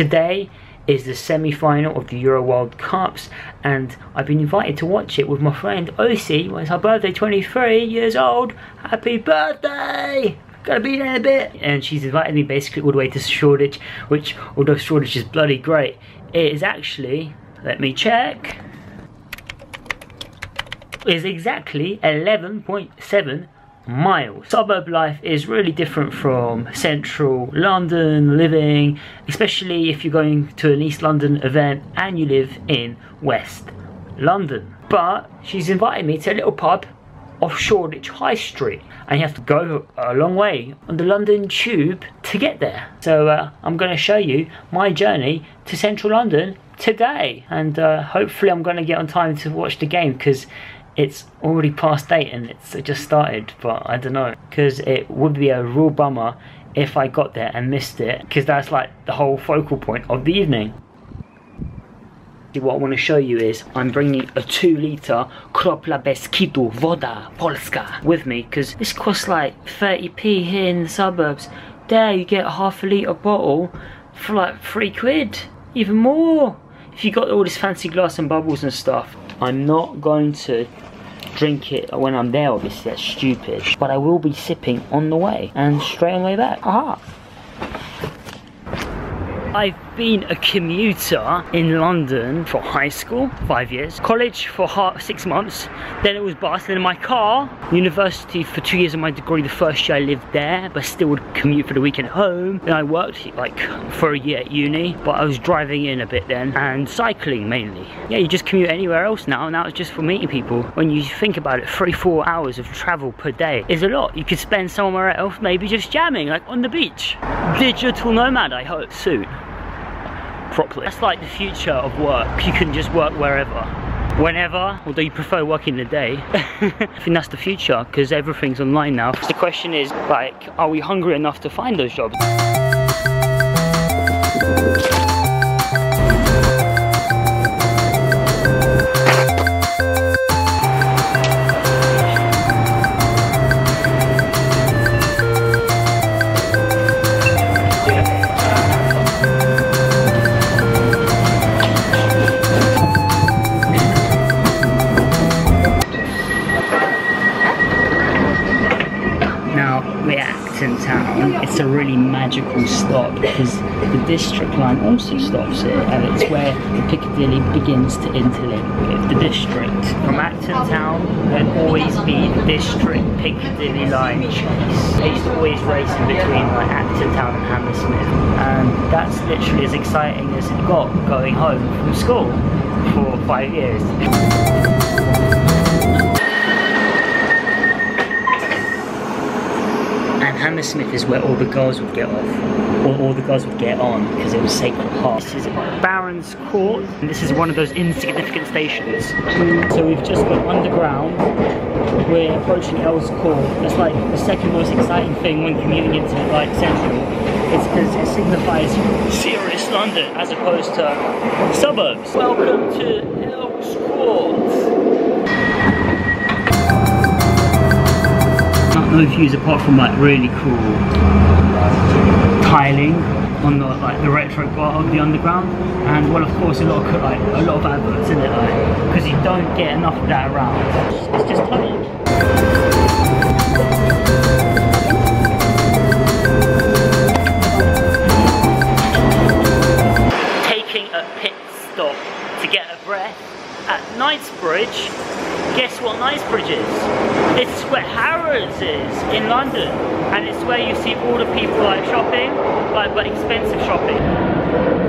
Today is the semi-final of the Euro World Cups and I've been invited to watch it with my friend Osi. It's her birthday, 23 years old. Happy birthday! Gotta be there in a bit. And she's invited me basically all the way to Shoreditch, which although Shoreditch is bloody great, it is actually, let me check, is exactly 11.7 miles. Suburb life is really different from central London living, especially if you're going to an East London event and you live in West London. But she's invited me to a little pub off Shoreditch High Street and you have to go a long way on the London Tube to get there. So uh, I'm going to show you my journey to central London today and uh, hopefully I'm going to get on time to watch the game because it's already past eight and it's just started but I don't know because it would be a real bummer if I got there and missed it because that's like the whole focal point of the evening what I want to show you is I'm bringing a 2 litre Kropla Beskidu Voda Polska with me because this costs like 30p here in the suburbs. There you get half a litre bottle for like 3 quid, even more. If you got all this fancy glass and bubbles and stuff. I'm not going to drink it when I'm there obviously, that's stupid. But I will be sipping on the way and straight on the way back. Aha! I've been a commuter in London for high school, five years, college for six months, then it was bus, then in my car, university for two years of my degree, the first year I lived there, but still would commute for the weekend home. Then I worked like for a year at uni, but I was driving in a bit then, and cycling mainly. Yeah, you just commute anywhere else now, now it's just for meeting people. When you think about it, three, four hours of travel per day is a lot. You could spend somewhere else, maybe just jamming, like on the beach. Digital nomad, I hope, soon properly. That's like the future of work. You can just work wherever whenever, although you prefer working in the day. I think that's the future because everything's online now. The question is like, are we hungry enough to find those jobs? Stop because the district line also stops here and it's where the Piccadilly begins to interlink with the district. From Acton Town, there'll always be the district Piccadilly line chase. To always race in between like Acton Town and Hammersmith and that's literally as exciting as it got going home from school for five years. Hammersmith is where all the girls would get off, or all the girls would get on, because it was Sacred Heart. This is Barons Court, and this is one of those insignificant stations. So we've just gone underground, we're approaching Earls Court. That's like the second most exciting thing when commuting into the like Central. It's because it signifies serious London as opposed to suburbs. Welcome to Earls Court. No views apart from like really cool tiling on the like the retro part of the underground. And well of course a lot of like a lot of adverts in it like because you don't get enough of that around. It's just tiling taking a pit stop to get a breath at Knightsbridge guess what Knightsbridge is? It's where Harrods is in London and it's where you see all the people like shopping, like but expensive shopping.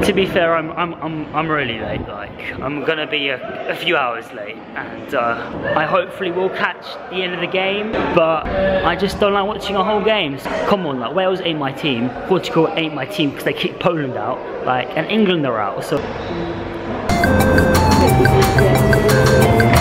To be fair, I'm, I'm, I'm, I'm really late, like I'm gonna be a, a few hours late and uh, I hopefully will catch the end of the game but I just don't like watching a whole game. Come on, like Wales ain't my team, Portugal ain't my team because they kick Poland out, like and England are out, so 嗯。